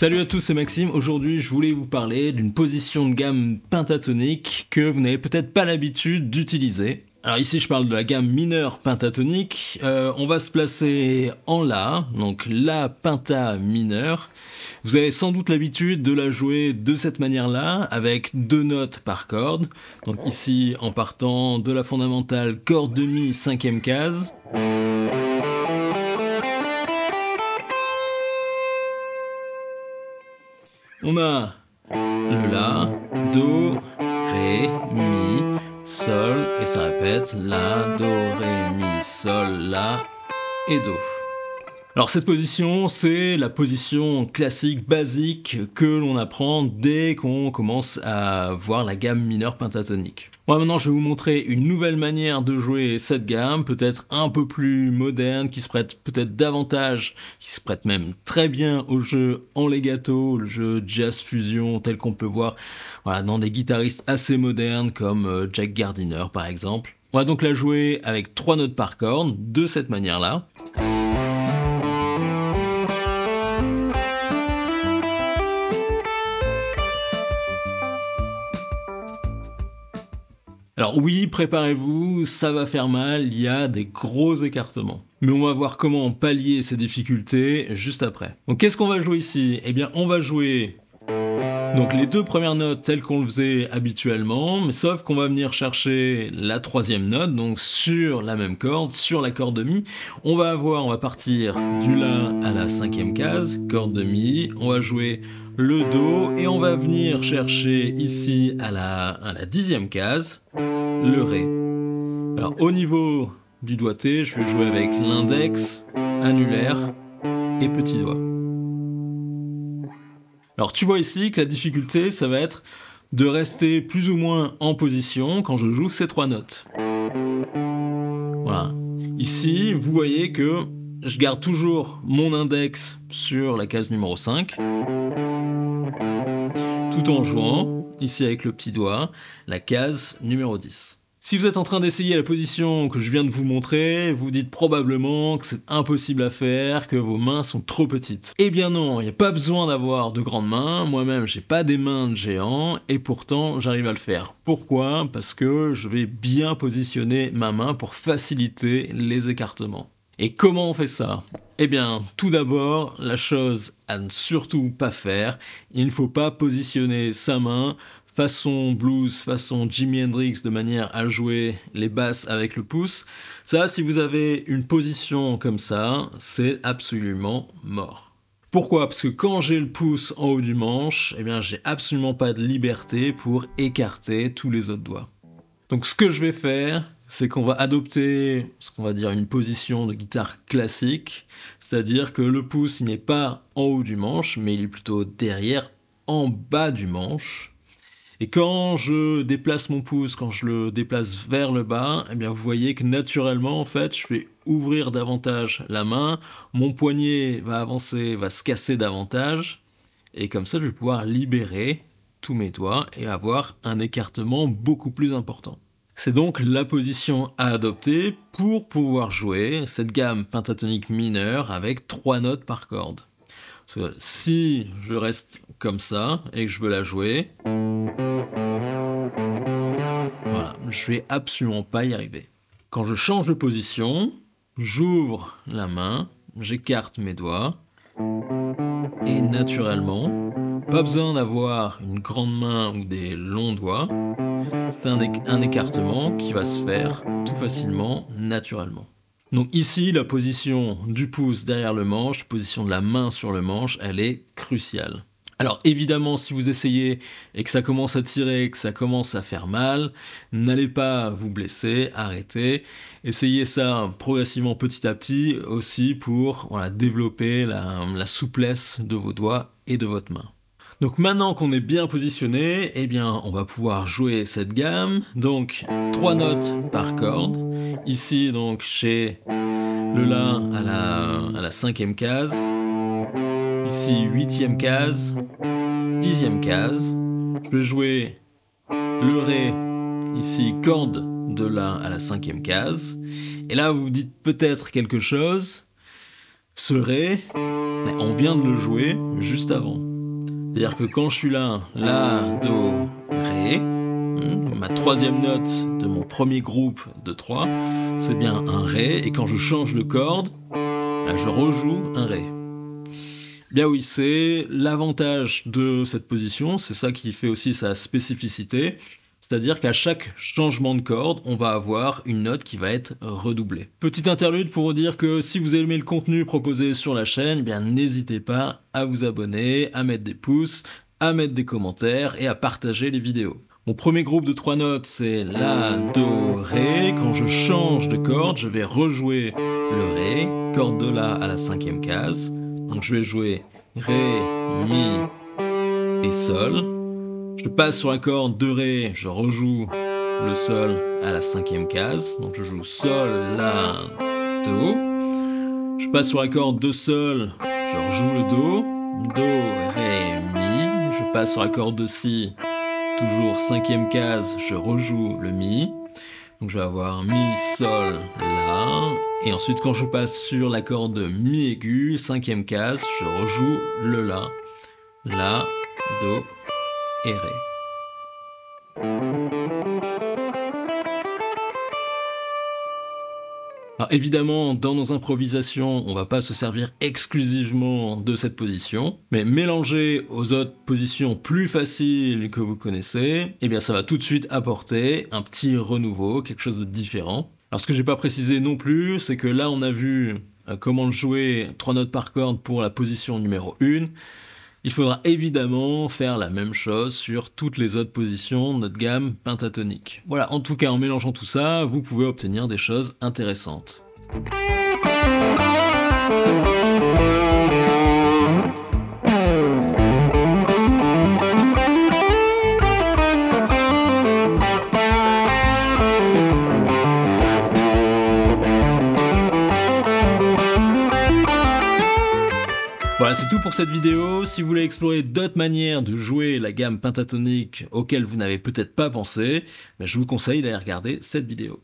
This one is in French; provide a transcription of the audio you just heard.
Salut à tous, c'est Maxime. Aujourd'hui, je voulais vous parler d'une position de gamme pentatonique que vous n'avez peut-être pas l'habitude d'utiliser. Alors ici, je parle de la gamme mineure pentatonique. Euh, on va se placer en La, donc La penta mineur. Vous avez sans doute l'habitude de la jouer de cette manière-là, avec deux notes par corde. Donc ici, en partant de la fondamentale corde de mi cinquième case. On a le La, Do, Ré, Mi, Sol, et ça répète La, Do, Ré, Mi, Sol, La et Do. Alors cette position, c'est la position classique, basique, que l'on apprend dès qu'on commence à voir la gamme mineure pentatonique. Moi maintenant je vais vous montrer une nouvelle manière de jouer cette gamme, peut-être un peu plus moderne, qui se prête peut-être davantage, qui se prête même très bien au jeu en legato, le jeu jazz fusion tel qu'on peut voir dans des guitaristes assez modernes comme euh, Jack Gardiner par exemple. On va donc la jouer avec trois notes par corde, de cette manière-là. Alors oui, préparez-vous, ça va faire mal, il y a des gros écartements. Mais on va voir comment pallier ces difficultés juste après. Donc qu'est-ce qu'on va jouer ici? Eh bien on va jouer donc les deux premières notes telles qu'on le faisait habituellement, mais sauf qu'on va venir chercher la troisième note, donc sur la même corde, sur la corde de mi. On va avoir, on va partir du La à la cinquième case, corde de mi, on va jouer le Do, et on va venir chercher ici à la, dixième case, le Ré. Alors au niveau du doigté, je vais jouer avec l'index, annulaire et petit doigt. Alors tu vois ici que la difficulté, ça va être de rester plus ou moins en position quand je joue ces trois notes. Voilà. Ici, vous voyez que je garde toujours mon index sur la case numéro 5, tout en jouant, ici avec le petit doigt, la case numéro 10. Si vous êtes en train d'essayer la position que je viens de vous montrer, vous dites probablement que c'est impossible à faire, que vos mains sont trop petites. Eh bien non, il n'y a pas besoin d'avoir de grandes mains, moi-même j'ai pas des mains de géant, et pourtant j'arrive à le faire. Pourquoi? Parce que je vais bien positionner ma main pour faciliter les écartements. Et comment on fait ça? Eh bien, tout d'abord, la chose à ne surtout pas faire, il ne faut pas positionner sa main façon blues, façon Jimi Hendrix, de manière à jouer les basses avec le pouce. Ça, si vous avez une position comme ça, c'est absolument mort. Pourquoi? Parce que quand j'ai le pouce en haut du manche, eh bien j'ai absolument pas de liberté pour écarter tous les autres doigts. Donc ce que je vais faire, c'est qu'on va adopter ce qu'on va dire une position de guitare classique, c'est-à-dire que le pouce n'est pas en haut du manche, mais il est plutôt derrière, en bas du manche. Et quand je déplace mon pouce, quand je le déplace vers le bas, eh bien vous voyez que naturellement en fait, je vais ouvrir davantage la main, mon poignet va avancer, va se casser davantage, et comme ça je vais pouvoir libérer tous mes doigts et avoir un écartement beaucoup plus important. C'est donc la position à adopter pour pouvoir jouer cette gamme pentatonique mineure avec trois notes par corde. Si je reste comme ça et que je veux la jouer, je vais absolument pas y arriver. Quand je change de position, j'ouvre la main, j'écarte mes doigts, et naturellement, pas besoin d'avoir une grande main ou des longs doigts, c'est un, écartement qui va se faire tout facilement, naturellement. Donc ici, la position du pouce derrière le manche, position de la main sur le manche, elle est cruciale. Alors évidemment, si vous essayez et que ça commence à tirer, que ça commence à faire mal, n'allez pas vous blesser, arrêtez. Essayez ça progressivement petit à petit aussi pour développer la, souplesse de vos doigts et de votre main. Donc maintenant qu'on est bien positionné, eh bien on va pouvoir jouer cette gamme. Donc trois notes par corde. Ici donc chez le La à la, à la cinquième case. Ici, huitième case, dixième case. Je vais jouer le Ré, ici, corde de La à la cinquième case. Et là, vous dites peut-être quelque chose. Ce Ré, on vient de le jouer juste avant. C'est-à-dire que quand je suis là, La, Do, Ré, hmm, ma troisième note de mon premier groupe de 3, c'est bien un Ré, et quand je change de corde, je rejoue un Ré. Bien oui, c'est l'avantage de cette position, c'est ça qui fait aussi sa spécificité, c'est-à-dire qu'à chaque changement de corde, on va avoir une note qui va être redoublée. Petite interlude pour vous dire que si vous aimez le contenu proposé sur la chaîne, eh bien n'hésitez pas à vous abonner, à mettre des pouces, à mettre des commentaires et à partager les vidéos. Mon premier groupe de trois notes, c'est La, Do, Ré. Quand je change de corde, je vais rejouer le Ré, corde de La à la cinquième case. Donc je vais jouer Ré, Mi et Sol. Je passe sur la corde de Ré, je rejoue le Sol à la cinquième case. Donc je joue Sol, La, Do. Je passe sur la corde de Sol, je rejoue le Do. Do, Ré, Mi. Je passe sur la corde de Si, toujours cinquième case, je rejoue le Mi. Donc je vais avoir Mi, Sol, La. Et ensuite quand je passe sur la corde de Mi aigu, cinquième case, je rejoue le La. La, Do, alors évidemment, dans nos improvisations, on va pas se servir exclusivement de cette position, mais mélanger aux autres positions plus faciles que vous connaissez, eh bien ça va tout de suite apporter un petit renouveau, quelque chose de différent. Alors ce que j'ai pas précisé non plus, c'est que là on a vu euh, comment jouer trois notes par corde pour la position numéro 1, il faudra évidemment faire la même chose sur toutes les autres positions de notre gamme pentatonique. Voilà, en tout cas en mélangeant tout ça, vous pouvez obtenir des choses intéressantes. Voilà, c'est tout pour cette vidéo. Si vous voulez explorer d'autres manières de jouer la gamme pentatonique auxquelles vous n'avez peut-être pas pensé, ben, je vous conseille d'aller regarder cette vidéo.